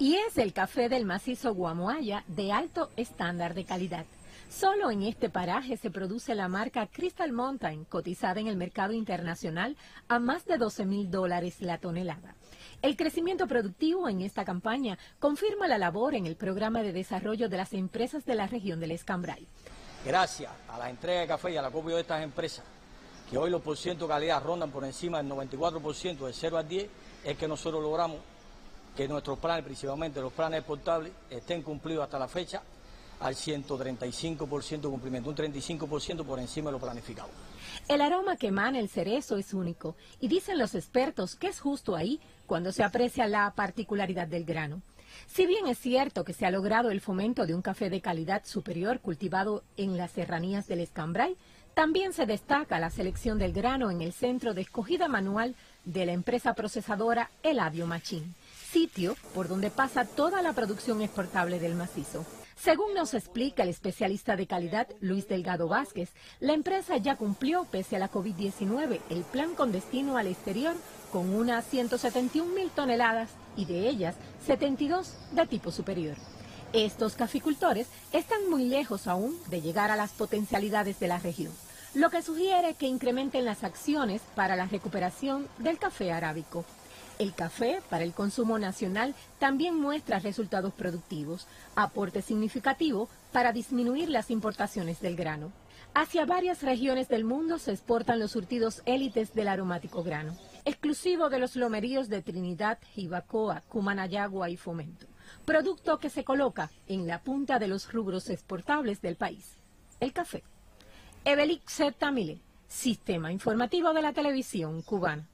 Y es el café del macizo Guamoaya de alto estándar de calidad. Solo en este paraje se produce la marca Crystal Mountain, cotizada en el mercado internacional a más de 12 mil dólares la tonelada. El crecimiento productivo en esta campaña confirma la labor en el programa de desarrollo de las empresas de la región del Escambray. Gracias a la entrega de café y al acopio de estas empresas, que hoy los porcientos de calidad rondan por encima del 94% de 0 a 10, es que nosotros logramos que nuestros planes, principalmente los planes exportables, estén cumplidos hasta la fecha al 135% de cumplimiento, un 35% por encima de lo planificado. El aroma que emana el cerezo es único y dicen los expertos que es justo ahí cuando se aprecia la particularidad del grano. Si bien es cierto que se ha logrado el fomento de un café de calidad superior cultivado en las serranías del Escambray, también se destaca la selección del grano en el centro de escogida manual de la empresa procesadora Eladio Machín, sitio por donde pasa toda la producción exportable del macizo. Según nos explica el especialista de calidad Luis Delgado Vázquez, la empresa ya cumplió, pese a la COVID-19, el plan con destino al exterior con unas 171 mil toneladas y de ellas 72 de tipo superior. Estos caficultores están muy lejos aún de llegar a las potencialidades de la región, lo que sugiere que incrementen las acciones para la recuperación del café arábico. El café para el consumo nacional también muestra resultados productivos, aporte significativo para disminuir las importaciones del grano. Hacia varias regiones del mundo se exportan los surtidos élites del aromático grano, exclusivo de los lomeríos de Trinidad, Jibacoa, Cumanayagua y Fomento, producto que se coloca en la punta de los rubros exportables del país, el café. Evelix Tamile, Sistema Informativo de la Televisión Cubana.